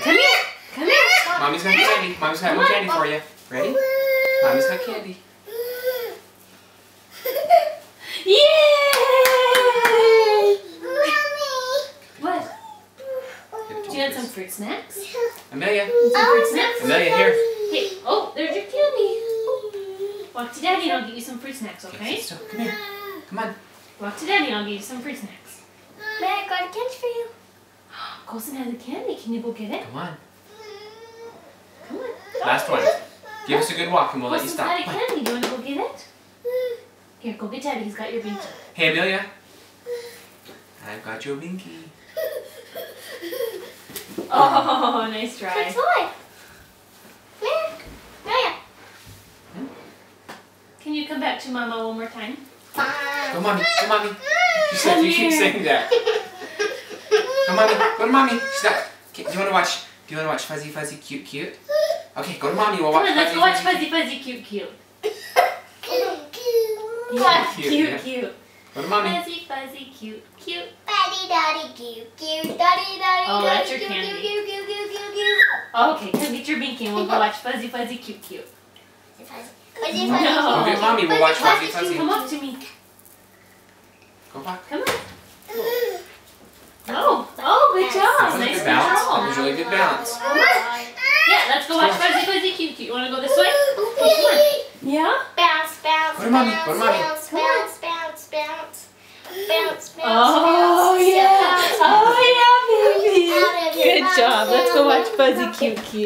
Come here. Come here. Mommy's got candy. Mommy's got more candy for you. Ready? Mommy's got candy. Yay! What? Do you want some fruit snacks? Amelia. Some fruit oh, snacks? Amelia, here. Hey, oh, there's your candy. Walk to daddy and I'll get you some fruit snacks, okay? So, come here. Come on. Walk to daddy and I'll get you some fruit snacks. May I got a candy for you? Colson has a candy. Can you go get it? Come on. Come on. Last one. Give us a good walk and we'll let you Colson's stop. got a candy. Do you want to go get it? Here, go get daddy. He's got your binky. Hey, Amelia. I've got your binky. Oh, nice Good try. toy. There. Maya. Hmm? Can you come back to mama one more time? Go, mommy. Go, mommy. She said you keep saying that. Go, mommy. Go to mommy. She's not. Okay, do you want to watch? Do you want to watch Fuzzy Fuzzy Cute Cute? Okay, go to mommy. We'll Come watch on, let's Fuzzy watch Fuzzy. Fuzzy Fuzzy Cute Cute. Cute. Yeah, Cute, cute, yeah. cute. Go to mommy. Fuzzy Fuzzy Cute Cute. Daddy, daddy, cute, cute, daddy, daddy, Oh, that's your cute, candy. cute, cute, cute, cute, cute. Oh, okay, come get your binky and we'll go watch Fuzzy Fuzzy Cute Cute. Fuzzy, fuzzy, No. Go get mommy. We'll watch Fuzzy Fuzzy. Come Fuzzy. up to me. Go back. Come on. Oh, oh, good That job. was a Nice good balance. That control. really good balance. Yeah, let's go watch Fuzzy Fuzzy Cute Cute. You want to go this way? Yeah? Bounce, bounce, Go to mommy, bounce, go to mommy. bounce, bounce, bounce, bounce, bounce, bounce, Oh, bounce, yeah. bounce, Oh, yeah, baby. Good job. Let's go watch down. Fuzzy Cute Cute.